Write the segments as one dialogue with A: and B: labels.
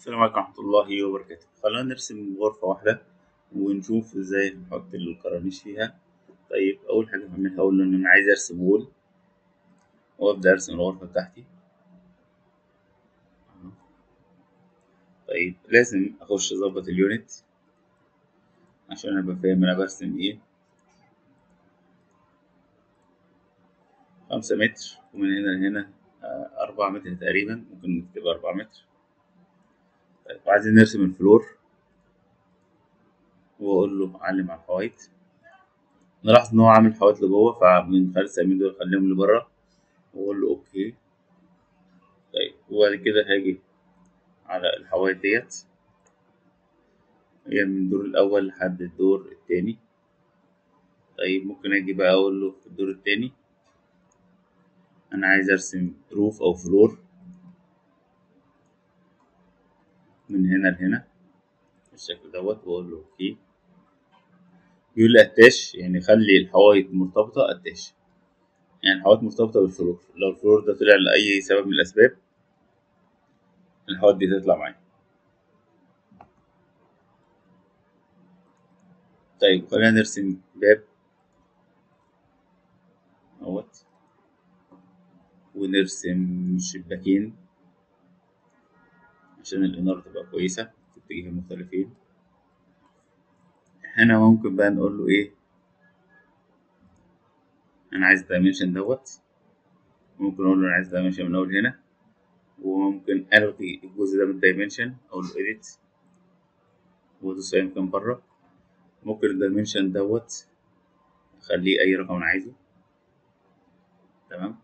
A: السلام عليكم ورحمة الله وبركاته. خلينا نرسم غرفة واحدة ونشوف إزاي نحط الكرانيش فيها. طيب أول حاجة هعملها أقول له إن أنا عايز أرسم wall وأبدأ أرسم الغرفة بتاعتي. طيب لازم أخش أظبط ال unit عشان أبقى فاهم أنا برسم إيه. خمسة متر ومن هنا لهنا آه، أربعة متر تقريبا ممكن نكتبها أربعة متر. وعايزين نرسم ال floor. وأقول له علم على الحوايط نلاحظ إن هو عامل حوايط لجوه فمن خلال السهمين دول أخليهم لبره وأقول له okay طيب وبعد كده هاجي على الحوايط ديت. هي من الدور الأول لحد الدور التاني. طيب ممكن أجي بقى أقول له في الدور التاني. أنا عايز أرسم roof أو floor. من هنا لهنا. بالشكل دوت وأقول له okay. بيقول لي attach يعني خلي الحوايط مرتبطة attach يعني الحوايط مرتبطة بال floor. لو ال floor ده طلع لأي سبب من الأسباب الحوايط دي تطلع معايا. طيب خلينا نرسم باب. اهوت ونرسم شباكين. عشان الإنارة تبقى كويسة في اتجاهين مختلفين. هنا ممكن بقى نقول له إيه؟ أنا عايز ال dimension دوت. ممكن أقول له أنا عايز dimension من أول هنا. وممكن ألغي الجزء ده من ال dimension أقول له edit وأدوس أي مكان بره. ممكن ال dimension دوت أخليه أي رقم أنا عايزه. تمام؟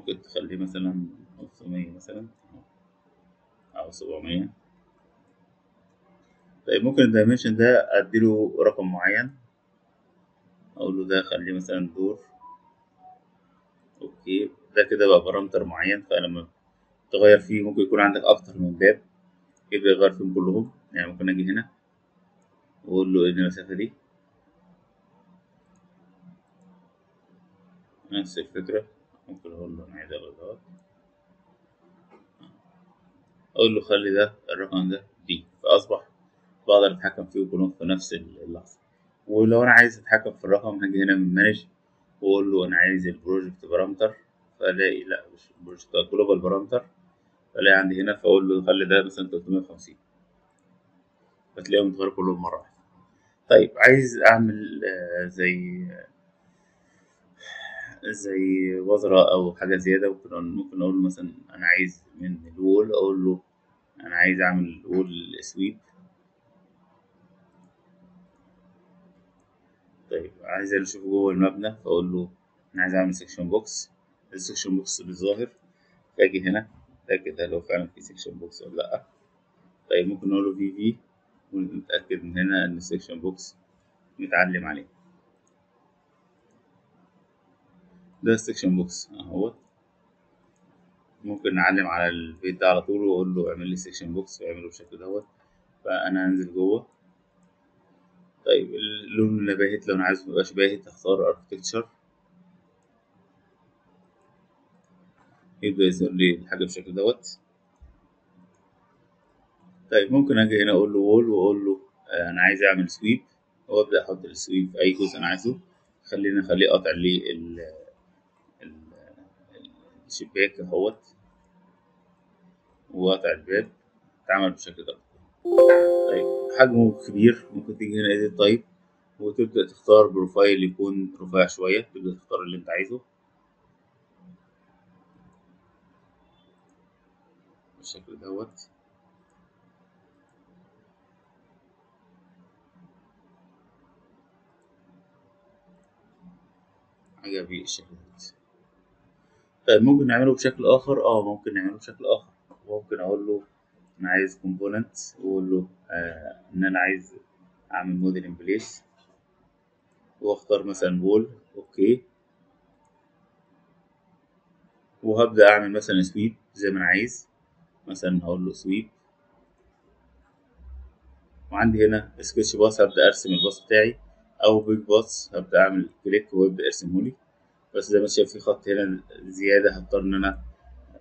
A: ممكن تخليه مثلا خمسمية مثلا أو سبعمية. طيب ممكن ال dimension ده أديله رقم معين أقول له ده خليه مثلا دور. okay. ده كده بقى parameter معين فلما تغير فيه ممكن يكون عندك أكتر من باب. يبدأ يغير فيهم كلهم. يعني ممكن أجي هنا وأقول له إيه المسافة دي؟ نفس الفكرة. ممكن أقول له ألغي دوت أقول له خلي ده الرقم ده دي. فأصبح بقدر أتحكم فيه كلهم في نفس اللحظة. ولو أنا عايز أتحكم في الرقم هاجي هنا من مانج وأقول له أنا عايز ال project parameter فألاقي لأ مش ال project global parameter. فألاقي عندي هنا فأقول له خلي ده مثلا تلتمية وخمسين. فتلاقيهم اتغيروا كلهم مرة واحدة. طيب عايز أعمل آه زي زي وزرة أو حاجة زيادة ممكن ممكن أقول له مثلا أنا عايز من ال wall أقول له أنا عايز أعمل wall sweep طيب عايز أشوف جوه المبنى فأقول له أنا عايز أعمل section box ال section box بالظاهر فأجي هنا أتأكد هل هو فعلا في section box ولا لأ. طيب ممكن نقول له VV ونتأكد من هنا إن ال section box متعلم عليه. ده ال section box أهوت. ممكن نعلم على البيت ده على طول وأقول له اعمل لي section box ويعمله بالشكل دوت. فأنا هنزل جوه. طيب اللون اللي باهت لو أنا عايزه ميبقاش باهت هختار architecture يبدأ يظهر لي الحاجة بالشكل دوت. طيب ممكن أجي هنا أقول له wall وأقول له آه أنا عايز أعمل sweep وأبدأ أحط ال sweep في أي جزء أنا عايزه. خلينا أخليه قاطع لي الشباك اهوت وقطع الباب اتعمل بالشكل ده طيب حجمه كبير ممكن تيجي هنا edit type وتبدأ تختار profile يكون رفيع شوية تبدأ تختار اللي انت عايزه. بالشكل دوت. عجبني الشكل دوت. طيب ممكن نعمله بشكل آخر؟ آه ممكن نعمله بشكل آخر. ممكن أقول له أنا عايز component وأقول له آه إن أنا عايز أعمل model in place وأختار مثلا wall okay. وهبدأ أعمل مثلا sweep زي ما أنا عايز. مثلا هقول له sweep وعندي هنا sketch path هبدأ أرسم ال path بتاعي. أو pick path هبدأ أعمل click ويبدأ يرسمهولي. بس زي ما شايف في خط هنا زيادة هضطر إن أنا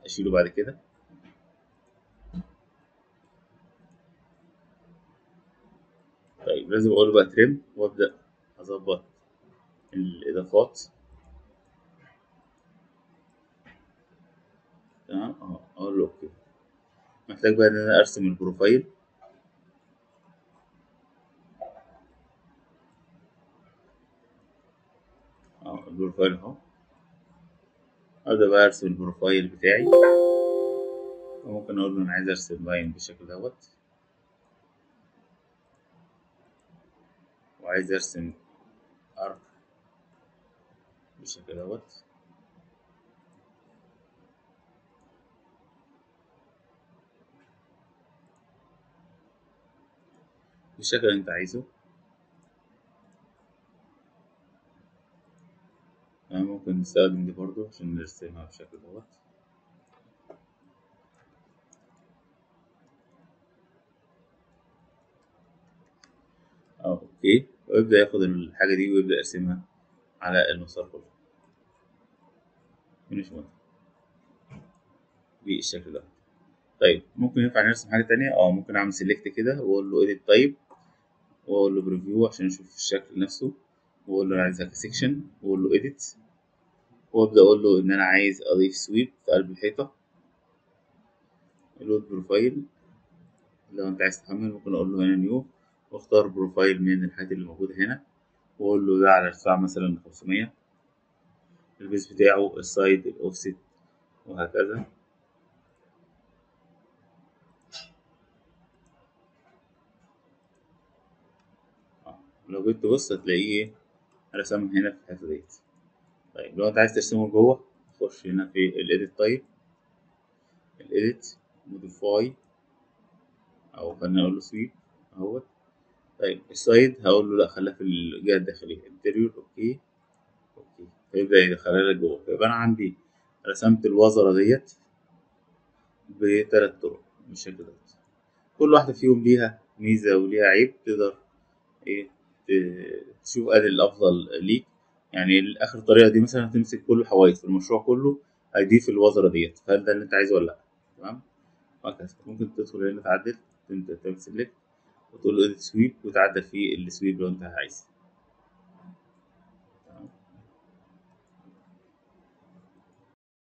A: أشيله بعد كده. طيب لازم أقول بقى trim وأبدأ أظبط الإضافات. تمام؟ آه أقول له okay. محتاج بقى إن أنا أرسم ال profile. ال profile اهو. ابدا بقى أرسم ال profile بتاعي. وممكن أقول له أنا عايز أرسم line بالشكل دوت. وعايز أرسم arc بالشكل دوت. بالشكل اللي أنت عايزه. يعني ممكن نستخدم دي برضو عشان نرسمها بالشكل دوت أوكي. ويبدأ ياخد الحاجة دي ويبدأ يرسمها على المسار كله. مهم بالشكل ده. طيب ممكن ينفع نرسم حاجة تانية؟ آه ممكن أعمل select كده وأقول له edit type وأقول له preview عشان أشوف الشكل نفسه وأقول له أنا عايزها ك section وأقول له edit وابدأ أقول له إن أنا عايز أضيف sweep في قلب الحيطة. ال load profile لو أنت عايز تحمل ممكن أقول له هنا new واختار profile من الحاجات اللي موجودة هنا. وأقول له ده على ارتفاع مثلا 500 ال base بتاعه ال side ال offset وهكذا. لو جيت تبص هتلاقيه رسمها هنا في الحتة ديت. طيب لو أنت عايز ترسمه جوه خش هنا في ال edit. طيب ال edit modify أو خلينا نقول له sweep أهوت. طيب ال side هقول له لا خليها في الجهة الداخلية. interior okay okay فيبدأ يدخلها لك جوه فيبقى أنا عندي رسمت الوزرة ديت بثلاث طرق بالشكل دوت. كل واحدة فيهم ليها ميزة وليها عيب تقدر إيه تشوف أدي الأفضل ليك. يعني اخر طريقة دي مثلا هتمسك كل الحوايط في المشروع كله هيضيف الوزره ديت. فهل ده اللي أنت عايزه ولا لأ؟ تمام؟ وهكذا. ممكن تدخل هنا تعدل تعمل select وتقول له sweep وتعدل فيه ال sweep لو أنت عايز.